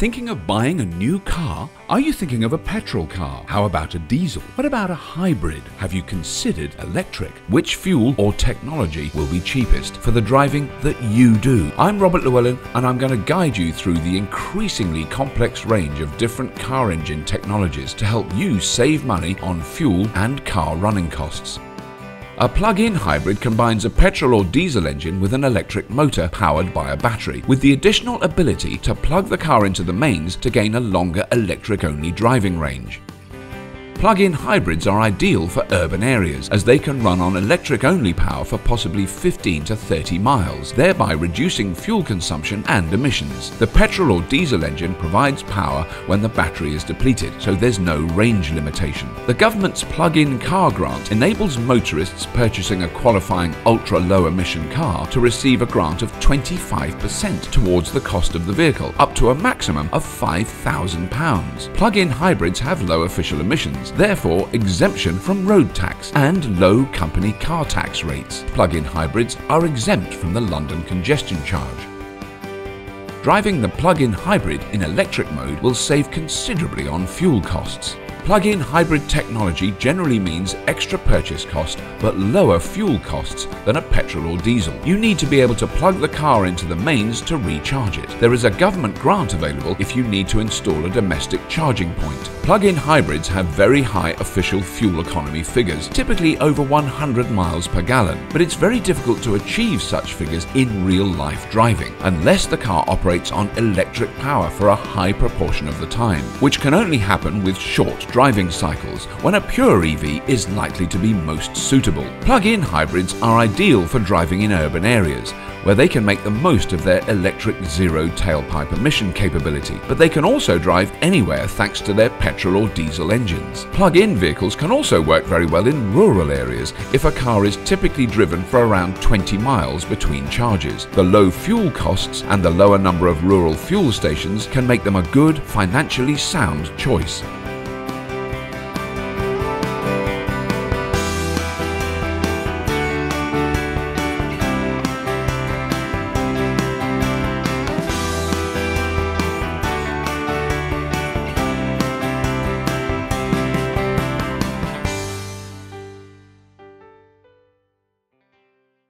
Thinking of buying a new car? Are you thinking of a petrol car? How about a diesel? What about a hybrid? Have you considered electric? Which fuel or technology will be cheapest for the driving that you do? I'm Robert Llewellyn and I'm going to guide you through the increasingly complex range of different car engine technologies to help you save money on fuel and car running costs. A plug-in hybrid combines a petrol or diesel engine with an electric motor powered by a battery, with the additional ability to plug the car into the mains to gain a longer electric-only driving range. Plug-in hybrids are ideal for urban areas as they can run on electric-only power for possibly 15 to 30 miles, thereby reducing fuel consumption and emissions. The petrol or diesel engine provides power when the battery is depleted, so there's no range limitation. The government's plug-in car grant enables motorists purchasing a qualifying ultra-low emission car to receive a grant of 25% towards the cost of the vehicle, up to a maximum of £5,000. Plug-in hybrids have low official emissions, therefore exemption from road tax and low company car tax rates. Plug-in hybrids are exempt from the London congestion charge. Driving the plug-in hybrid in electric mode will save considerably on fuel costs. Plug-in hybrid technology generally means extra purchase cost but lower fuel costs than a petrol or diesel. You need to be able to plug the car into the mains to recharge it. There is a government grant available if you need to install a domestic charging point. Plug-in hybrids have very high official fuel economy figures, typically over 100 miles per gallon, but it's very difficult to achieve such figures in real-life driving unless the car operates on electric power for a high proportion of the time, which can only happen with short driving cycles when a pure EV is likely to be most suitable. Plug-in hybrids are ideal for driving in urban areas where they can make the most of their electric zero tailpipe emission capability, but they can also drive anywhere thanks to their petrol or diesel engines. Plug-in vehicles can also work very well in rural areas if a car is typically driven for around 20 miles between charges. The low fuel costs and the lower number of rural fuel stations can make them a good, financially sound choice.